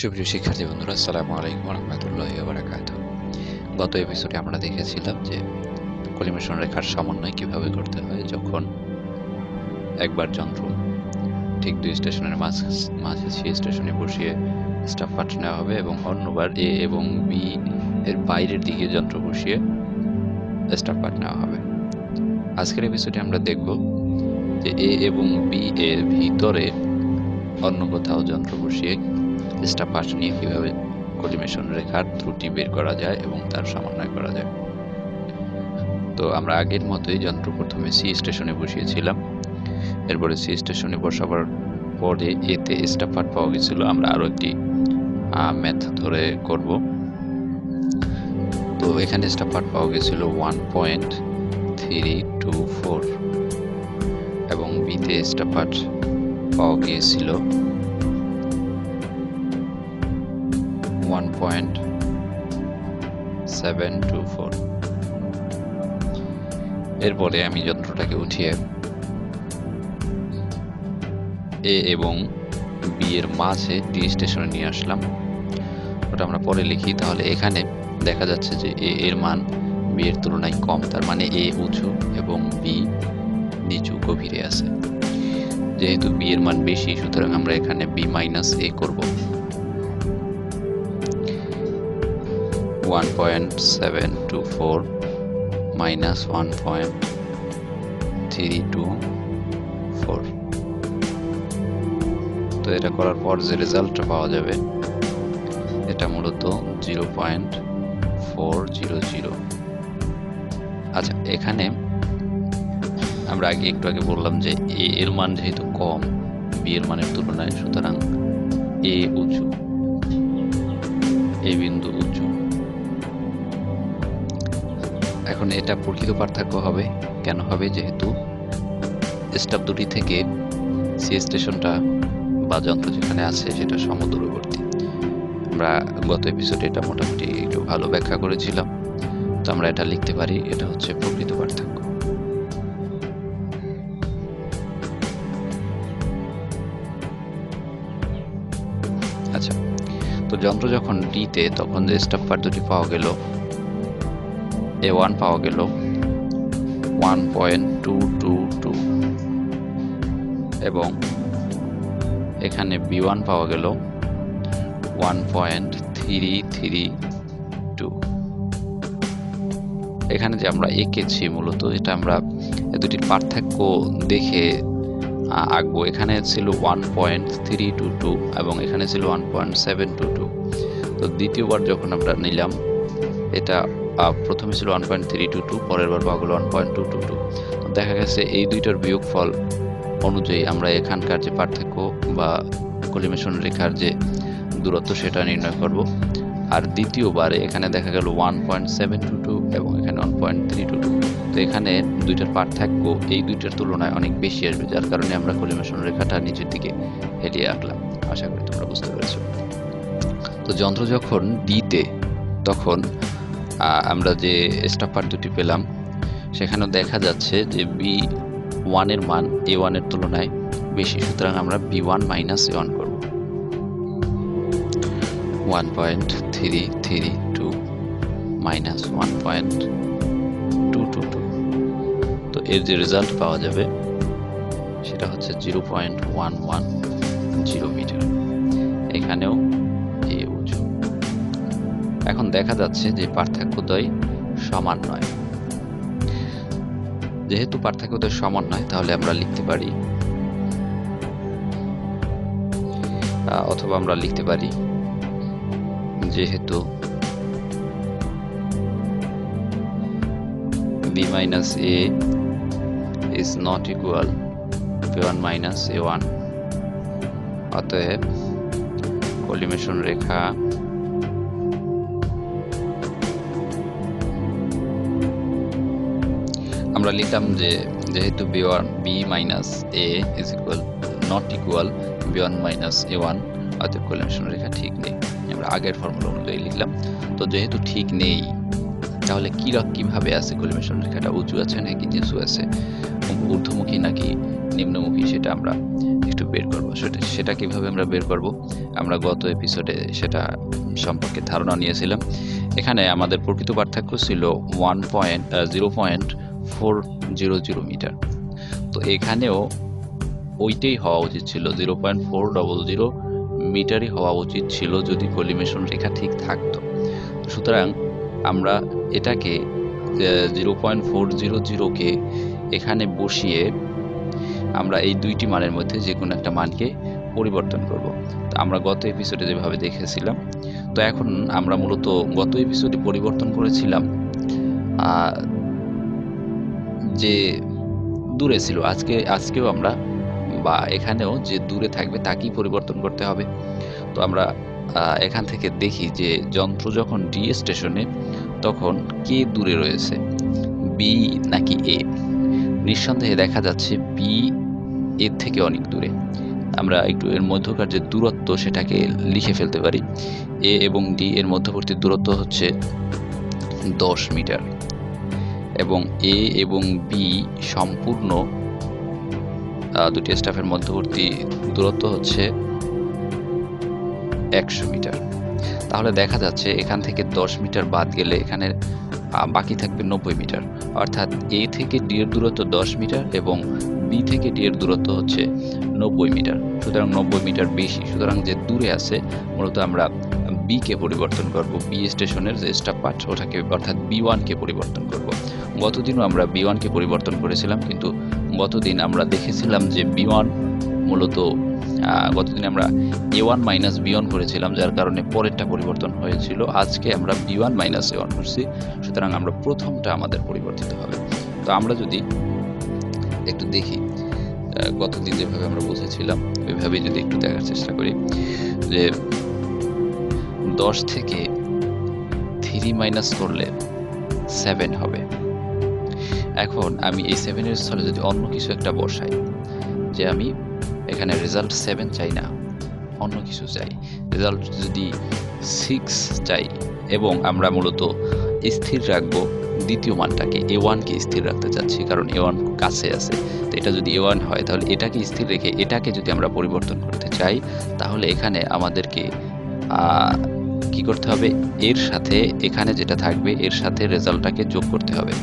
সুপ্রিয় শিক্ষার্থী বন্ধুরা, আসসালামু আলাইকুম রহমতুল্লাহ বারাকাত গত এপিসোডে আমরা দেখেছিলাম যে কলিমেশন রেখার সমন্বয় কীভাবে করতে হয় যখন একবার যন্ত্র ঠিক দুই স্টেশনের মাঝ, মাঝে সি স্টেশনে বসিয়ে স্টাফ পাঠ নেওয়া হবে এবং অন্যবার এ এবং বি এর বাইরের দিকে যন্ত্র বসিয়ে স্টাফ পাঠ নেওয়া হবে। আজকের এপিসোডে আমরা দেখব যে এ এবং বি এর ভিতরে অন্য কোথাও যন্ত্র বসিয়ে স্টাফ পাঠ নিয়ে কীভাবে কলিমেশন রেখার ত্রুটি বের করা যায় এবং তার সমন্বয় করা যায়। তো আমরা আগের মতোই যন্ত্র প্রথমে সি স্টেশনে বসিয়েছিলাম। এরপরে সি স্টেশনে বসাবার পরে এতে স্টাফ পার্ট পাওয়া গেছিল। আমরা আরও একটি ম্যাথ ধরে করব। তো এখানে স্টাফ পার্ট পাওয়া গেছিল one point three two four এবং বিতে স্টাফ পার্ট পাওয়া গিয়েছিল one point seven two four এরপরে আমি যন্ত্রটাকে উঠিয়ে এ এবং বি এর মাঝে ডি স্টেশনে নিয়ে আসলাম। ওটা আমরা পরে লিখি। তাহলে এখানে দেখা যাচ্ছে যে এ এর মান বি এর তুলনায় কম। তার মানে এ উঁচু এবং বি নিচু, গভীরে আছে। যেহেতু বি এর মান বেশি, সুতরাং আমরা এখানে বি মাইনাস এ করব। One point seven two four minus one point three two four তো এটা করার পর যে রেজাল্টটা পাওয়া যাবে, এটা মূলত zero point four zero zero আচ্ছা এখানে আমরা আগে একটু আগে বললাম যে এ এর মান যেহেতু কম, বি এর মানের তুলনায়, সুতরাং এ উঁচু, এ বিন্দু এখন এটা প্রকৃত পার্থক্য হবে। কেন হবে যেহেতু স্টাফ দুটি থেকে সি স্টেশনটা বা যন্ত্র যেখানে আছে সেটা সমদূরবর্তী। আমরা গত এপিসোডে এটা মোটামুটি একটু ভালো ব্যাখ্যা করেছিলাম। তো আমরা এটা লিখতে পারি, এটা হচ্ছে প্রকৃত পার্থক্য। আচ্ছা তো যন্ত্র যখন ডিতে তখন যে স্টাফ পার্ট দুটি পাওয়া গেল এ ওয়ান পাওয়া গেল। One point two two two এবং এখানে বি ওয়ান পাওয়া গেল। One point three three two এখানে যে আমরা এঁকেছি মূলত, এটা আমরা দুটির পার্থক্য দেখে আঁকবো। এখানে ছিল one point three two two এবং এখানে ছিল one point seven two two তো দ্বিতীয়বার যখন আমরা নিলাম, এটা প্রথমে ছিল one point three two two পরের বার পাওয়া গেলো one point two two two দেখা গেছে এই দুইটার বিয়োগফল অনুযায়ী আমরা এখানকার যে পার্থক্য বা কলিমেশন রেখার যে দূরত্ব, সেটা নির্ণয় করব। আর দ্বিতীয়বারে এখানে দেখা গেল one point seven two two এবং এখানে one point three two two তো এখানে দুইটার পার্থক্য এই দুইটার তুলনায় অনেক বেশি আসবে, যার কারণে আমরা কলিমেশন রেখাটা নিচের দিকে হেলিয়ে আঁকলাম। আশা করি তোমরা বুঝতে পেরেছ। তো যন্ত্র যখন ডিতে তখন আমরা যে স্টাফার দুটি পেলাম, সেখানেও দেখা যাচ্ছে যে বি ওয়ানের মান এ ওয়ানের তুলনায় বেশি। সুতরাং আমরা B one minus A one করব। One point three three two minus one point two two two তো এর যে রেজাল্ট পাওয়া যাবে, সেটা হচ্ছে zero point one one zero metre এখানেও এখন দেখা যাচ্ছে যে পার্থক্যদ্বয় সমান নয়। যেহেতু পার্থক্যদ্বয় সমান নয়, তাহলে আমরা লিখতে পারি অথবা আমরা লিখতে পারি যেহেতু B minus A is not equal B one minus A one অতএব কলিমেশন রেখা আমরা লিখলাম যে, যেহেতু B one B minus A is equal not equal B one minus A one অতএব কলিমেশন রেখা ঠিক নেই। আমরা আগের ফর্মুলা অনুযায়ী লিখলাম। তো যেহেতু ঠিক নেই, তাহলে কী কীভাবে আছে? কলিমেশন রেখাটা উঁচু আছে নাকি নিচু আছে? ঊর্ধ্বমুখী নাকি নিম্নমুখী সেটা আমরা একটু বের করব। সেটা সেটা কীভাবে আমরা বের করব? আমরা গত এপিসোডে সেটা সম্পর্কে ধারণা নিয়েছিলাম। এখানে আমাদের প্রকৃত পার্থক্য ছিল one point zero point four zero zero metre. তো এখানেও ওইটাই হওয়া উচিত ছিল, zero point four double zero মিটারই হওয়া উচিত ছিল যদি কলিমেশন রেখা ঠিক থাকতো। সুতরাং আমরা এটাকে জিরো পয়েন্ট ফোর জিরো জিরোকে এখানে বসিয়ে আমরা এই দুইটি মানের মধ্যে যে কোনো একটা মানকে পরিবর্তন করব। তো আমরা গত এপিসোডে যেভাবে দেখেছিলাম, তো এখন আমরা মূলত গত এপিসোডে পরিবর্তন করেছিলাম যে দূরে ছিল, আজকে, আজকেও আমরা বা এখানেও যে দূরে থাকবে তাকেই পরিবর্তন করতে হবে। তো আমরা এখান থেকে দেখি যে যন্ত্র যখন ডি স্টেশনে, তখন কে দূরে রয়েছে? বি নাকি এ? নিঃসন্দেহে দেখা যাচ্ছে বি এর থেকে অনেক দূরে। আমরা একটু এর মধ্যকার যে দূরত্ব সেটাকে লিখে ফেলতে পারি। এ এবং ডি এর মধ্যবর্তী দূরত্ব হচ্ছে দশ মিটার। এবং এ এবং বি সম্পূর্ণ দুটি স্টাফের মধ্যবর্তী দূরত্ব হচ্ছে একশো মিটার। তাহলে দেখা যাচ্ছে এখান থেকে দশ মিটার বাদ গেলে এখানে বাকি থাকবে নব্বই মিটার। অর্থাৎ এ থেকে ডি এর দূরত্ব দশ মিটার এবং বি থেকে ডি এর দূরত্ব হচ্ছে নব্বই মিটার। সুতরাং নব্বই মিটার বেশি। সুতরাং যে দূরে আছে, মূলত আমরা বিকে পরিবর্তন করব। বি স্টেশনের যে স্টাফ পার্ট ওটাকে, অর্থাৎ বি ওয়ানকে পরিবর্তন করব। গতদিনও আমরা বি ওয়ানকে পরিবর্তন করেছিলাম, কিন্তু গতদিন আমরা দেখেছিলাম যে বি ওয়ান মূলত গতদিন আমরা A one minus B one করেছিলাম, যার কারণে পরেরটা পরিবর্তন হয়েছিল। আজকে আমরা B one minus A one করছি, সুতরাং আমরা প্রথমটা আমাদের পরিবর্তিত হবে। তো আমরা যদি একটু দেখি গতদিন যেভাবে আমরা বুঝেছিলাম ওইভাবে যদি একটু দেখার চেষ্টা করি, যে দশ থেকে থ্রি মাইনাস করলে সেভেন হবে। এখন আমি এই সেভেনের স্থলে যদি অন্য কিছু একটা বসাই, যে আমি এখানে রেজাল্ট সেভেন চাই না, অন্য কিছু চাই। রেজাল্ট যদি সিক্স চাই এবং আমরা মূলত স্থির রাখব দ্বিতীয় মানটাকে এ ওয়ানকে স্থির রাখতে চাচ্ছি, কারণ এ ওয়ান কাছে আছে। তো এটা যদি এ ওয়ান হয়, তাহলে এটাকে স্থির রেখে এটাকে যদি আমরা পরিবর্তন করতে চাই, তাহলে এখানে আমাদেরকে কি করতে হবে? এর সাথে এখানে যেটা থাকবে, এর সাথে রেজাল্টটাকে যোগ করতে হবে।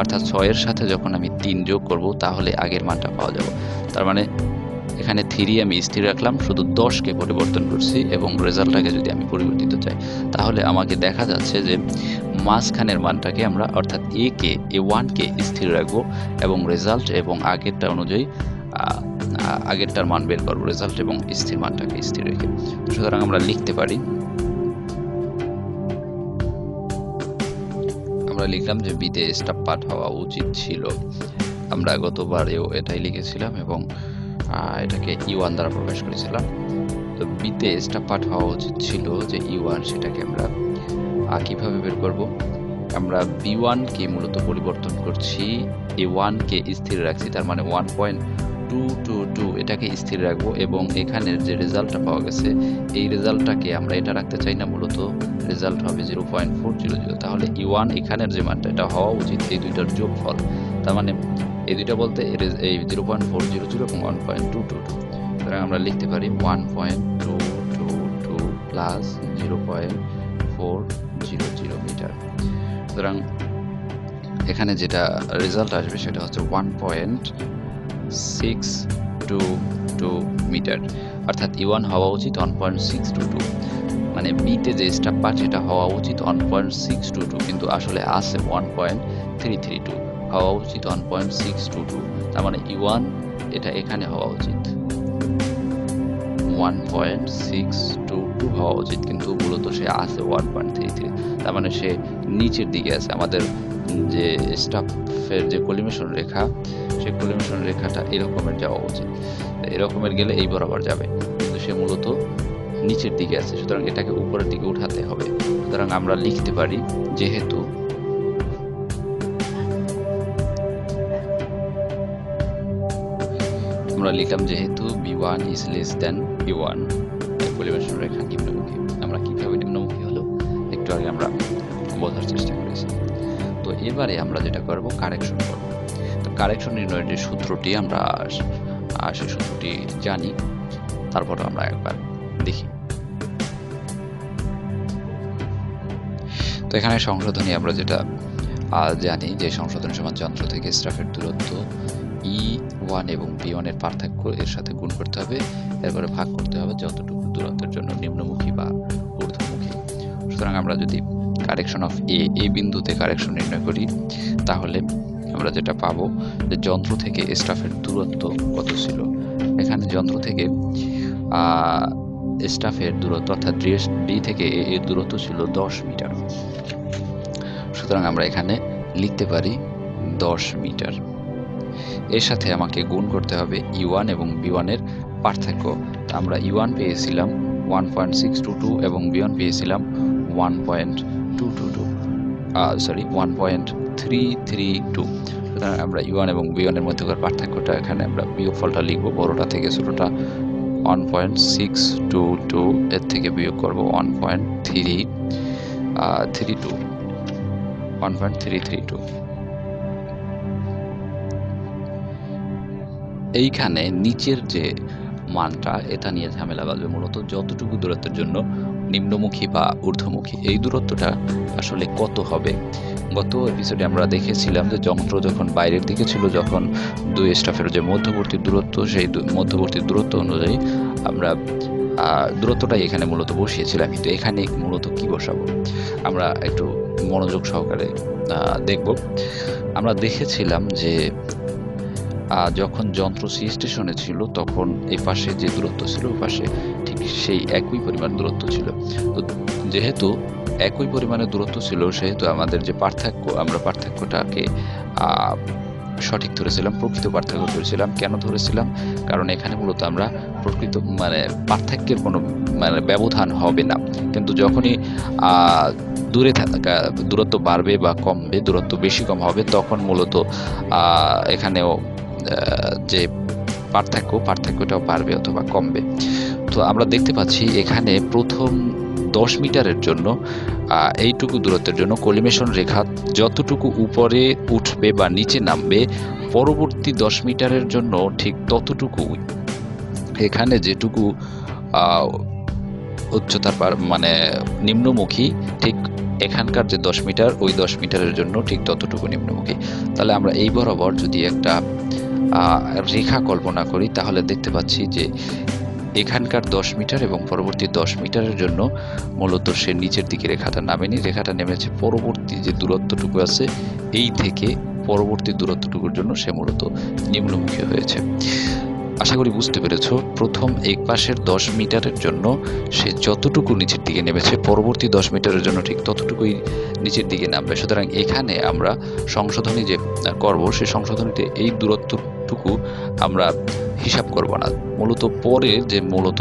অর্থাৎ ছয়ের সাথে যখন আমি তিন যোগ করব, তাহলে আগের মানটা পাওয়া যাব। তার মানে এখানে থ্রি আমি স্থির রাখলাম, শুধু দশকে পরিবর্তন করছি এবং রেজাল্টটাকে যদি আমি পরিবর্তিত চাই, তাহলে আমাকে দেখা যাচ্ছে যে মাঝখানের মানটাকে আমরা অর্থাৎ এ কে, এ ওয়ানকে স্থির রাখব এবং রেজাল্ট এবং আগেরটা অনুযায়ী আগেরটার মান বের করব, রেজাল্ট এবং স্থির মানটাকে স্থির রেখে। সুতরাং আমরা লিখতে পারি আমরা লিখলাম যে বিতে স্টাফ পাঠ হওয়া উচিত ছিল। আমরা গতবারেও এটাই লিখেছিলাম এবং এটাকে ই ওয়ান দ্বারা প্রকাশ করেছিলাম। তো বিতে স্টাফ পাঠ হওয়া উচিত ছিল যে ই ওয়ান সেটাকে আমরা কীভাবে বের করব? আমরা বি ওয়ানকে মূলত পরিবর্তন করছি এ ওয়ানকে স্থির রাখছি, তার মানে one point two two two, এটাকে স্থির রাখব এবং এখানের যে রেজাল্টটা পাওয়া গেছে, এই রেজাল্টটাকে আমরা এটা রাখতে চাই না, মূলত রেজাল্ট হবে zero point four zero zero তাহলে ই ওয়ান এখানের যে মানটা, এটা হওয়া উচিত এই দুইটার যোগফল। তার মানে এই দুইটা বলতে এই zero point four zero zero এবং one point two two two সুতরাং আমরা লিখতে পারি one point two two two plus zero point four zero zero metre. সুতরাং এখানে যেটা রেজাল্ট আসবে সেটা হচ্ছে one point six two two metre. অর্থাৎ ই ওয়ান হওয়া উচিত one point six two two মানে বিতে যে স্টাফ পার্ট সেটা হওয়া উচিত one point six two two কিন্তু আসলে আছে one point three three two হওয়া উচিত one point six two two তার মানে ই ওয়ান এটা এখানে হওয়া উচিত। One point six two two হওয়া উচিত, কিন্তু মূলত সে আছে ওয়ান পয়েন্ট থ্রি থ্রি তার মানে সে নিচের দিকে আছে। আমাদের যে স্টাফের যে কলিমেশন রেখা সেই কলিমেশন রেখাটা এরকমের যাওয়া উচিত। এরকমের গেলে এই বরাবর যাবে। কিন্তু সে মূলত নিচের দিকে আছে, সুতরাং এটাকে উপরের দিকে উঠাতে হবে। সুতরাং আমরা লিখতে পারি, যেহেতু আমরা লিখলাম যেহেতু B one is less than B one পরিবেশন রেখা নিম্নমুখী আমরা কীভাবে নিম্নমুখী হলো। একটু আগে আমরা বোঝার চেষ্টা করেছি। তো এবারে আমরা যেটা করব কারেকশন করব। তো কারেকশন নির্ণয়ের যে সূত্রটি আমরা সেই সূত্রটি জানি। তারপর আমরা একবার দেখি। তো এখানে সংশোধনী আমরা যেটা জানি যে সংশোধন সমান যন্ত্র থেকে স্টাফের দূরত্ব ই ওয়ান এবং বি ওয়ানের পার্থক্য এর সাথে গুণ করতে হবে। এরপরে ভাগ করতে হবে যতটুকু দূরত্বের জন্য নিম্নমুখী বা ঊর্ধ্বমুখী। সুতরাং আমরা যদি কারেকশন অফ এ এ বিন্দুতে কারেকশন নির্ণয় করি, তাহলে আমরা যেটা পাবো যে যন্ত্র থেকে স্টাফের দূরত্ব কত ছিল? এখানে যন্ত্র থেকে স্টাফের দূরত্ব, অর্থাৎ ডি থেকে এ, এর দূরত্ব ছিল দশ মিটার। সুতরাং আমরা এখানে লিখতে পারি দশ মিটার। এর সাথে আমাকে গুণ করতে হবে ই ওয়ান এবং বি ওয়ানের পার্থক্য। আমরা ই ওয়ান পেয়েছিলাম one point six two two এবং বি ওয়ান পেয়েছিলাম one point two two two sorry one point three three two সুতরাং আমরা ই ওয়ান এবং বি ওয়ানের মধ্যকার পার্থক্যটা এখানে আমরা বিয়োগফলটা লিখব, বড়টা থেকে ছোটোটা one point six two two এর থেকে বিয়োগ করব one point three three two one point three three two এইখানে নিচের যে মানটা, এটা নিয়ে ঝামেলা বাজবে মূলত যতটুকু দূরত্বের জন্য নিম্নমুখী বা ঊর্ধ্বমুখী। এই দূরত্বটা আসলে কত হবে? গত এপিসোডে আমরা দেখেছিলাম যে যন্ত্র যখন বাইরের দিকে ছিল, যখন দুই স্টাফের যে মধ্যবর্তী দূরত্ব, সেই মধ্যবর্তী দূরত্ব অনুযায়ী আমরা দূরত্বটাই এখানে মূলত বসিয়েছিলাম। কিন্তু এখানে মূলত কি বসাবো? আমরা একটু মনোযোগ সহকারে দেখব। আমরা দেখেছিলাম যে যখন যন্ত্র সি স্টেশনে ছিল, তখন এই পাশে যে দূরত্ব ছিল, ওই পাশে ঠিক সেই একই পরিমাণ দূরত্ব ছিল। তো যেহেতু একই পরিমাণে দূরত্ব ছিল, সেহেতু আমাদের যে পার্থক্য, আমরা পার্থক্যটাকে সঠিক ধরেছিলাম, প্রকৃত পার্থক্য ধরেছিলাম। কেন ধরেছিলাম? কারণ এখানে মূলত আমরা প্রকৃত মানে পার্থক্যের কোনো মানে ব্যবধান হবে না। কিন্তু যখনই দূরে থাকা দূরত্ব বাড়বে বা কমবে, দূরত্ব বেশি কম হবে, তখন মূলত এখানেও যে পার্থক্য, পার্থক্যটাও বাড়বে অথবা কমবে। তো আমরা দেখতে পাচ্ছি এখানে প্রথম দশ মিটারের জন্য এইটুকু দূরত্বের জন্য কলিমেশন রেখা যতটুকু উপরে উঠবে বা নিচে নামবে, পরবর্তী দশ মিটারের জন্য ঠিক ততটুকু এখানে যেটুকু উচ্চতার মানে নিম্নমুখী, ঠিক এখানকার যে দশ মিটার, ওই দশ মিটারের জন্য ঠিক ততটুকু নিম্নমুখী। তাহলে আমরা এই বরাবর যদি একটা রেখা কল্পনা করি, তাহলে দেখতে পাচ্ছি যে এখানকার দশ মিটার এবং পরবর্তী দশ মিটারের জন্য মূলত সে নিচের দিকে রেখাটা নামেনি, রেখাটা নেমেছে পরবর্তী যে দূরত্বটুকু আছে, এই থেকে পরবর্তী দূরত্বটুকুর জন্য সে মূলত নিম্নমুখী হয়েছে। আশা করি বুঝতে পেরেছ, প্রথম এক পাশের দশ মিটারের জন্য সে যতটুকু নিচের দিকে নেমেছে, পরবর্তী দশ মিটারের জন্য ঠিক ততটুকুই নিচের দিকে নামবে। সুতরাং এখানে আমরা সংশোধনী যে করব সেই সংশোধনীতে এই দূরত্বটুকু আমরা হিসাব করব না। মূলত পরে যে মূলত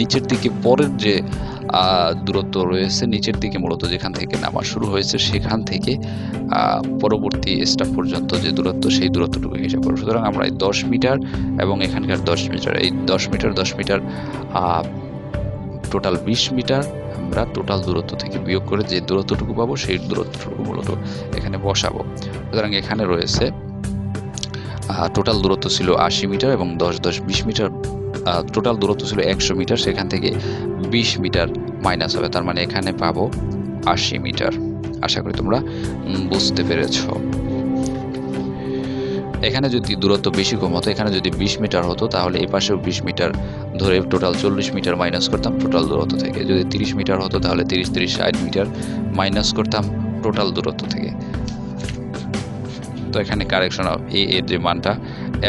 নিচের দিকে পরের যে দূরত্ব রয়েছে, নিচের দিকে মূলত যেখান থেকে নামা শুরু হয়েছে, সেখান থেকে পরবর্তী স্টাফ পর্যন্ত যে দূরত্ব, সেই দূরত্বটুকু হিসাব করব। সুতরাং আমরা এই দশ মিটার এবং এখানকার দশ মিটার, এই দশ মিটার দশ মিটার টোটাল বিশ মিটার আমরা টোটাল দূরত্ব থেকে বিয়োগ করে যে দূরত্বটুকু পাবো, সেই দূরত্বটুকু মূলত এখানে বসাবো। সুতরাং এখানে রয়েছে টোটাল দূরত্ব ছিল আশি মিটার এবং দশ দশ বিশ মিটার টোটাল দূরত্ব ছিল একশো মিটার, সেখান থেকে বিশ মিটার মাইনাস হবে। তার মানে এখানে পাবো আশি মিটার। আশা করি তোমরা বুঝতে পেরেছ। এখানে যদি দূরত্ব বেশি কম হতো, এখানে যদি বিশ মিটার হতো, তাহলে এই পাশেও বিশ মিটার ধরে টোটাল চল্লিশ মিটার মাইনাস করতাম টোটাল দূরত্ব থেকে। যদি তিরিশ মিটার হতো তাহলে তিরিশ তিরিশ, ষাট মিটার মাইনাস করতাম টোটাল দূরত্ব থেকে। তো এখানে কারেকশন অফ এ এর যে মানটা,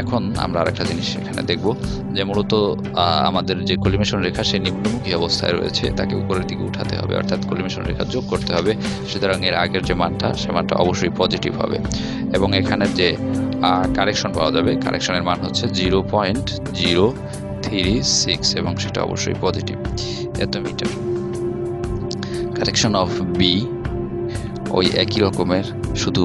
এখন আমরা আরেকটা জিনিস এখানে দেখব যে মূলত আমাদের যে কলিমেশন রেখা, সে নিম্নমুখী অবস্থায় রয়েছে, তাকে উপরের দিকে উঠাতে হবে, অর্থাৎ কলিমেশন রেখা যোগ করতে হবে। সুতরাং এর আগের যে মানটা, সে মানটা অবশ্যই পজিটিভ হবে। এবং এখানের যে কারেকশন পাওয়া যাবে কারেকশনের মান হচ্ছে zero point zero three six এবং সেটা অবশ্যই পজিটিভ এত মিটার কারেকশন অফ বি ওই একই রকমের, শুধু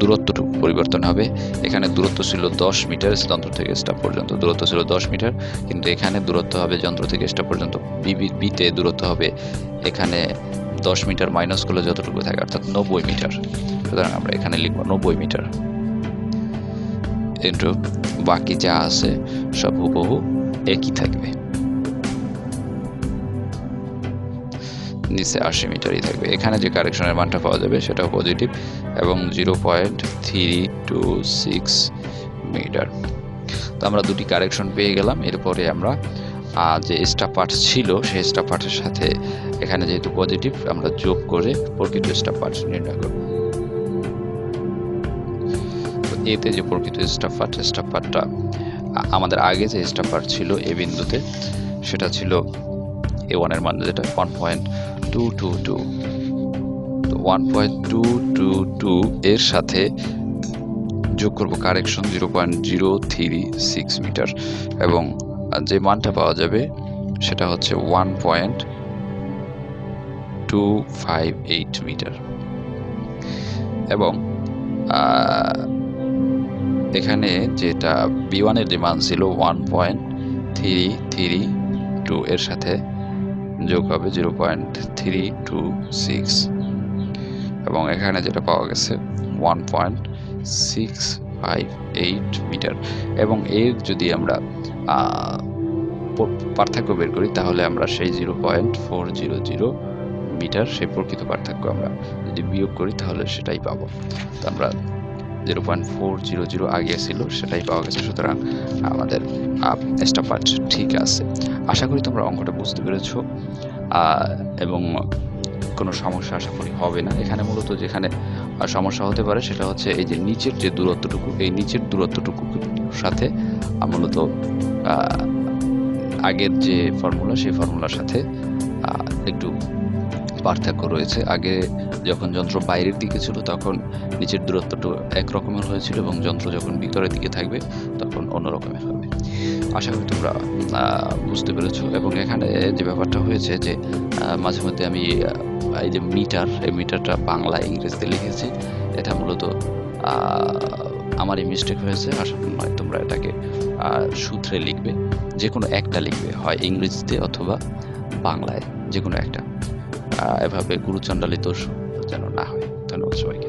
দূরত্বটুকু পরিবর্তন হবে। এখানে দূরত্ব ছিল দশ মিটার যন্ত্র থেকে স্টাফ পর্যন্ত। দূরত্ব ছিল দশ মিটার কিন্তু এখানে দূরত্ব হবে যন্ত্র থেকে স্টাফ পর্যন্ত। বিতে দূরত্ব হবে এখানে দশ মিটার মাইনাস করলে যতটুকু থাকে, অর্থাৎ নব্বই মিটার সুতরাং আমরা এখানে লিখব নব্বই মিটার ইন্টু বাকি যা আছে, সব হুবহু একই থাকবে। নিচে আশি মিটারই থাকবে। এখানে যে কারেকশনের মানটা পাওয়া যাবে সেটাও পজিটিভ এবং zero point three two six metre. তো আমরা দুটি কারেকশন পেয়ে গেলাম। এরপরে আমরা যে স্টাফ পার্ট ছিল সেই স্টাফ পার্টের সাথে এখানে যেহেতু পজিটিভ আমরা যোগ করে প্রকৃত স্টাফ পার্ট নির্ণয় করব। এতে যে প্রকৃত স্টাফ পার্ট স্টাফ পার্টটা আমাদের আগে যে স্টাফ পার্ট ছিল এ বিন্দুতে, সেটা ছিল এ ওয়ানের মান, যেটা one point two two two তো one point two two two এর সাথে যোগ করব correction zero point zero three six metre. এবং যে মানটা পাওয়া যাবে, সেটা হচ্ছে one point two five eight metre. এবং এখানে যেটা বি ওয়ানের যে মান ছিল one point three three two এর সাথে যোগ হবে zero point three two six এবং এখানে যেটা পাওয়া গেছে one point six five eight metre এবং এর যদি আমরা পার্থক্য বের করি, তাহলে আমরা সেই zero point four zero zero metre সেই প্রকৃত পার্থক্য আমরা যদি বিয়োগ করি, তাহলে সেটাই পাবো। তো আমরা zero point four zero zero আগে ছিল, সেটাই পাওয়া গেছে। সুতরাং আমাদের স্টাফ পার্ট ঠিক আছে। আশা করি তোমরা অঙ্কটা বুঝতে পেরেছ। এবং কোনো সমস্যা আশা করি হবে না। এখানে মূলত যেখানে সমস্যা হতে পারে সেটা হচ্ছে এই যে নিচের যে দূরত্বটুকু, এই নিচের দূরত্বটুকুর সাথে মূলত আগের যে ফর্মুলা সেই ফর্মুলার সাথে একটু পার্থক্য রয়েছে। আগে যখন যন্ত্র বাইরের দিকে ছিল, তখন নিচের দূরত্বটা এক রকমের হয়েছিল এবং যন্ত্র যখন ভিতরের দিকে থাকবে, তখন অন্য রকমের হবে। আশা করি তোমরা বুঝতে পেরেছ এবং এখানে যে ব্যাপারটা হয়েছে যে মাঝে মধ্যে আমি এই যে মিটার, এই মিটারটা বাংলা, ইংরেজিতে লিখেছি। এটা মূলত আমারই মিস্টেক হয়েছে। আশা করি তোমরা এটাকে সূত্রে লিখবে। যে কোনো একটা লিখবে, হয় ইংরেজিতে অথবা বাংলায় যে কোনো একটা। এভাবে গুরুচণ্ডালিত যেন না হয়। ধন্যবাদ সবাইকে।